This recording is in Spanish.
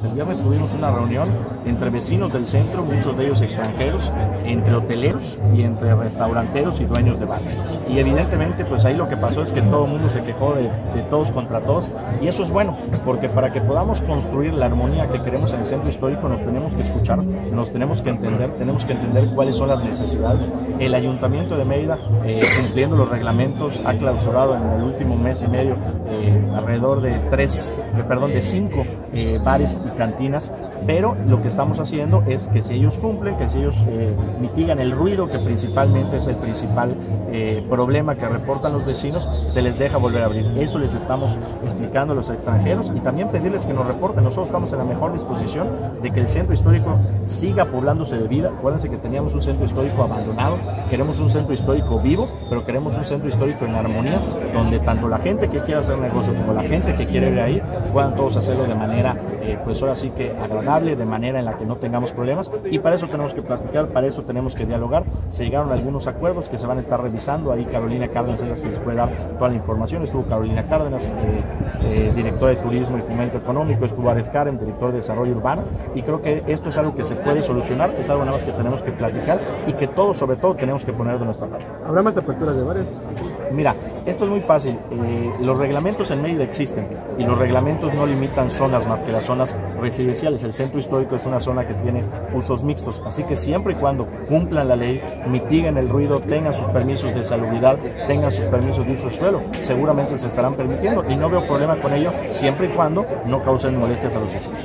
viernes. El viernes tuvimos una reunión entre vecinos del centro, muchos de ellos extranjeros, entre hoteleros y entre restauranteros y dueños de bares. Y evidentemente, pues ahí lo que pasó es que todo el mundo se quejó de, de todos contra todos. Y eso es bueno, porque para que podamos construir la armonía que queremos en el centro histórico, nos tenemos que escuchar, nos tenemos que entender, tenemos que entender cuáles son las necesidades. El Ayuntamiento de Mérida, eh, cumpliendo los reglamentos, ha clausurado en el último mes y medio eh, alrededor de tres, de, perdón, de cinco eh, bares cantinas, pero lo que estamos haciendo es que si ellos cumplen, que si ellos eh, mitigan el ruido, que principalmente es el principal eh, problema que reportan los vecinos, se les deja volver a abrir. Eso les estamos explicando a los extranjeros y también pedirles que nos reporten. Nosotros estamos en la mejor disposición de que el centro histórico siga poblándose de vida. Acuérdense que teníamos un centro histórico abandonado, queremos un centro histórico vivo, pero queremos un centro histórico en armonía, donde tanto la gente que quiera hacer negocio como la gente que quiere ir ahí puedan todos hacerlo de manera, eh, pues ahora sí que agradable, de manera en la que no tengamos problemas. Y para eso tenemos que platicar, para eso tenemos que dialogar. Se llegaron algunos acuerdos que se van a estar revisando. Ahí Carolina Cárdenas es la que les puede dar toda la información. Estuvo Carolina Cárdenas, eh, eh, director de Turismo y Fomento Económico. Estuvo Aref Karen, director de Desarrollo Urbano. Y creo que esto es algo que se puede solucionar, es algo nada más que tenemos que platicar y que todos, sobre todo, tenemos que poner de nuestra parte. ¿Habrá más aperturas de bares? Mira, esto es muy fácil. Eh, los reglamentos en Mérida existen y los reglamentos no limitan zonas más que las zonas residenciales. El centro histórico es una zona que tiene usos mixtos, así que siempre y cuando cumplan la ley, mitiguen el ruido, tengan sus permisos de salubridad, tengan sus permisos de uso del suelo, seguramente se estarán permitiendo y no veo problema con ello siempre y cuando no causen molestias a los vecinos.